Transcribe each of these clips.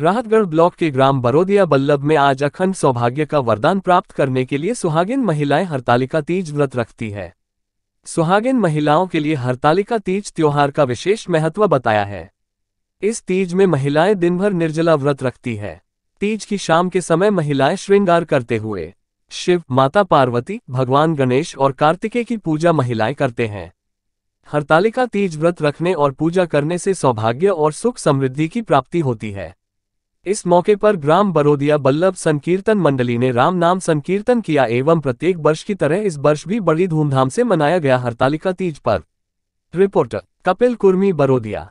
Rahatgarh block के ग्राम बरोदिया बल्लभ में आज अखंड सौभाग्य का वरदान प्राप्त करने के लिए सुहागिन महिलाएँ हरतालिका तीज व्रत रखती है। सुहागिन महिलाओं के लिए हरतालिका तीज त्योहार का विशेष महत्व बताया है। इस तीज में महिलाएँ दिन भर निर्जला व्रत रखती है। तीज की शाम के समय महिलाएँ श्रृंगार करते हुए शिव, माता पार्वती, भगवान गणेश और कार्तिकेय की पूजा महिलाएँ करते हैं। हरतालिका तीज व्रत रखने और पूजा करने से सौभाग्य और सुख समृद्धि की प्राप्ति होती है। इस मौके पर ग्राम बरोदिया बल्लभ संकीर्तन मंडली ने राम नाम संकीर्तन किया एवं प्रत्येक वर्ष की तरह इस वर्ष भी बड़ी धूमधाम से मनाया गया हरतालिका तीज पर reporter Kapil Kurmi, Barodiya.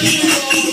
you.